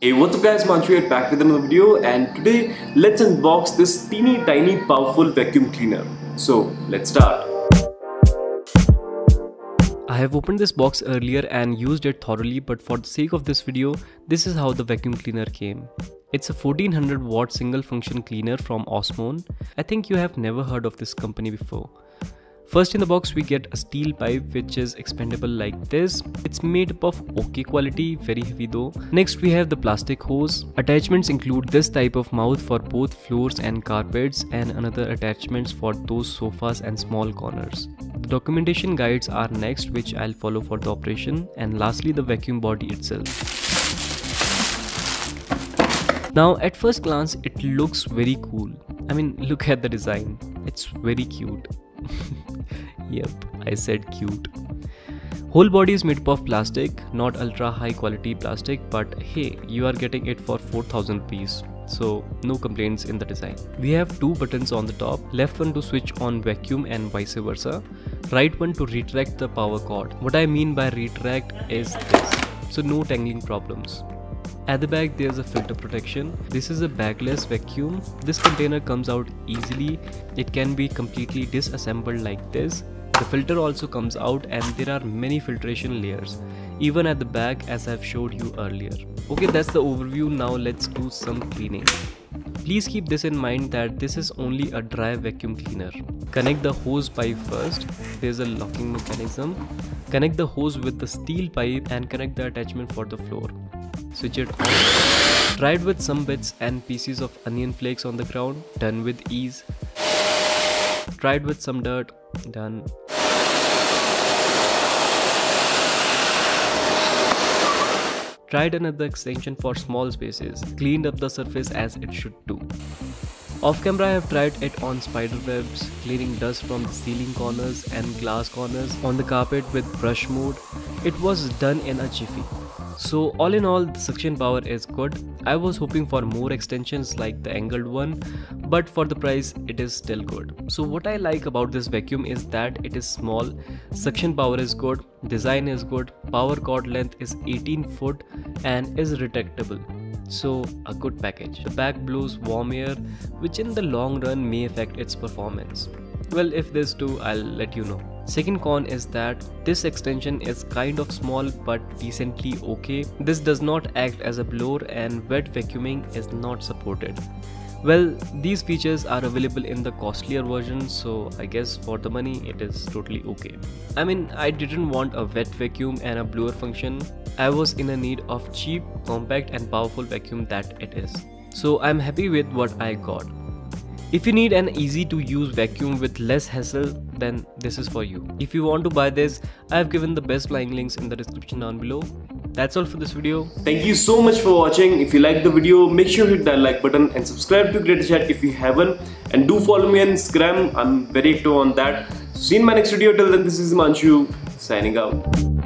Hey what's up guys, Himanshu back with another video and today let's unbox this teeny tiny powerful vacuum cleaner. So let's start. I have opened this box earlier and used it thoroughly but for the sake of this video, this is how the vacuum cleaner came. It's a 1400 watt single function cleaner from Osmon. I think you have never heard of this company before. First in the box we get a steel pipe which is expendable like this. It's made up of okay quality, very heavy though. Next we have the plastic hose. Attachments include this type of mouth for both floors and carpets and another attachments for those sofas and small corners. The documentation guides are next which I'll follow for the operation and lastly the vacuum body itself. Now at first glance it looks very cool. I mean look at the design. It's very cute. yep, I said cute. Whole body is made of plastic, not ultra high quality plastic, but hey, you are getting it for 4000 rupees. So no complaints in the design. We have two buttons on the top, left one to switch on vacuum and vice versa, right one to retract the power cord. What I mean by retract is this, so no tangling problems. At the back there's a filter protection. This is a bagless vacuum. This container comes out easily. It can be completely disassembled like this. The filter also comes out and there are many filtration layers even at the back as I've showed you earlier. Okay that's the overview now let's do some cleaning. Please keep this in mind that this is only a dry vacuum cleaner. Connect the hose pipe first. There's a locking mechanism. Connect the hose with the steel pipe and connect the attachment for the floor switch it on. Tried with some bits and pieces of onion flakes on the ground, done with ease. Tried with some dirt, done. Tried another extension for small spaces, cleaned up the surface as it should do. Off camera I have tried it on spider webs, cleaning dust from the ceiling corners and glass corners on the carpet with brush mode. It was done in a jiffy. So all in all the suction power is good. I was hoping for more extensions like the angled one but for the price it is still good. So what I like about this vacuum is that it is small, suction power is good, design is good, power cord length is 18 foot and is retractable so a good package. The pack blows warm air which in the long run may affect its performance. Well if this too I'll let you know. Second con is that this extension is kind of small but decently okay. This does not act as a blower and wet vacuuming is not supported. Well, these features are available in the costlier version, so I guess for the money it is totally okay. I mean, I didn't want a wet vacuum and a blower function. I was in a need of cheap, compact and powerful vacuum that it is. So I'm happy with what I got. If you need an easy to use vacuum with less hassle, then this is for you. If you want to buy this, I have given the best buying links in the description down below. That's all for this video. Thank you so much for watching. If you like the video, make sure to hit that like button and subscribe to CreatorShed if you haven't. And do follow me on Instagram. I'm very active on that. See you in my next video. Till then, this is Himanshu signing out.